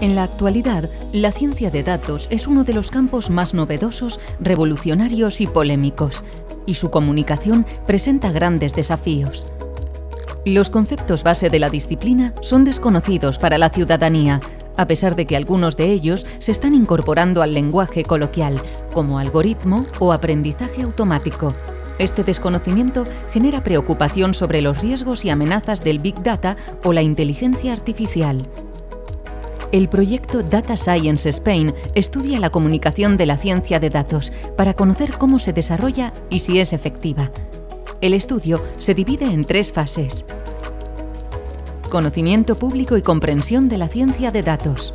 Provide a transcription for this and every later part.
En la actualidad, la ciencia de datos es uno de los campos más novedosos, revolucionarios y polémicos, y su comunicación presenta grandes desafíos. Los conceptos base de la disciplina son desconocidos para la ciudadanía, a pesar de que algunos de ellos se están incorporando al lenguaje coloquial, como algoritmo o aprendizaje automático. Este desconocimiento genera preocupación sobre los riesgos y amenazas del Big Data o la inteligencia artificial. El proyecto Data Science Spain estudia la comunicación de la ciencia de datos para conocer cómo se desarrolla y si es efectiva. El estudio se divide en tres fases. Conocimiento público y comprensión de la ciencia de datos.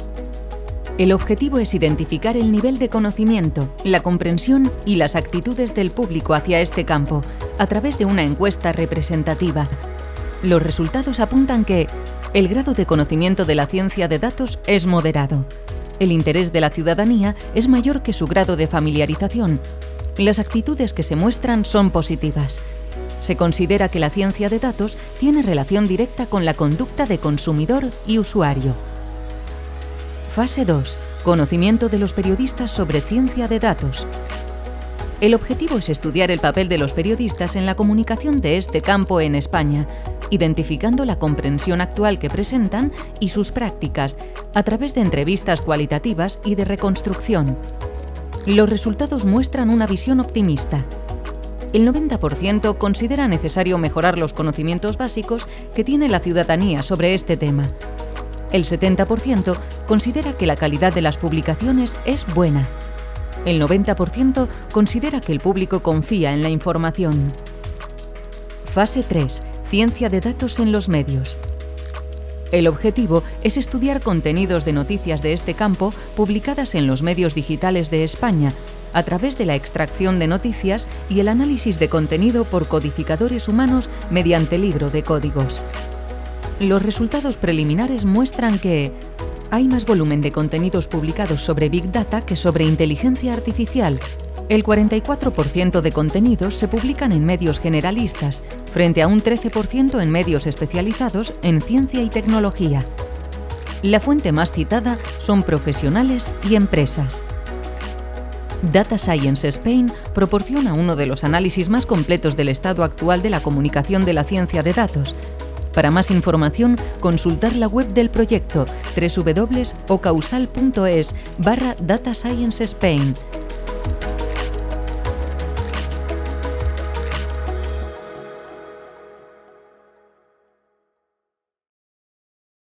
El objetivo es identificar el nivel de conocimiento, la comprensión y las actitudes del público hacia este campo a través de una encuesta representativa. Los resultados apuntan que el grado de conocimiento de la ciencia de datos es moderado. El interés de la ciudadanía es mayor que su grado de familiarización. Las actitudes que se muestran son positivas. Se considera que la ciencia de datos tiene relación directa con la conducta de consumidor y usuario. Fase 2. Conocimiento de los periodistas sobre ciencia de datos. El objetivo es estudiar el papel de los periodistas en la comunicación de este campo en España, identificando la comprensión actual que presentan y sus prácticas a través de entrevistas cualitativas y de reconstrucción. Los resultados muestran una visión optimista. El 90% considera necesario mejorar los conocimientos básicos que tiene la ciudadanía sobre este tema. El 70% considera que la calidad de las publicaciones es buena. El 90% considera que el público confía en la información. Fase 3. Ciencia de datos en los medios. El objetivo es estudiar contenidos de noticias de este campo publicadas en los medios digitales de España, a través de la extracción de noticias y el análisis de contenido por codificadores humanos mediante libro de códigos. Los resultados preliminares muestran que hay más volumen de contenidos publicados sobre Big Data que sobre inteligencia artificial. El 44% de contenidos se publican en medios generalistas, frente a un 13% en medios especializados en ciencia y tecnología. La fuente más citada son profesionales y empresas. Data Science Spain proporciona uno de los análisis más completos del estado actual de la comunicación de la ciencia de datos, para más información, consultar la web del proyecto www.ocausal.es barra Data Science Spain